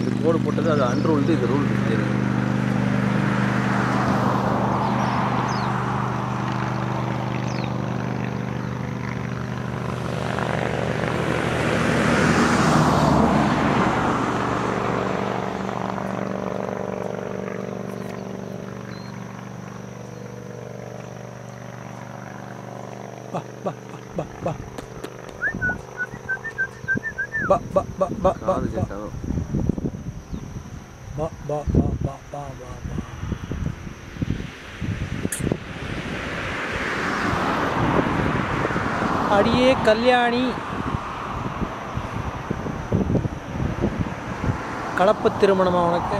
அது அன்ரூல்டு இது ரூல் பா பா பா பா. பா பா பா பா பா காது பா. கேட்டாலும். பா பா பா பா பா பா பா அடியே கல்யாணி. கலப்பு திருமணமா உனக்கு?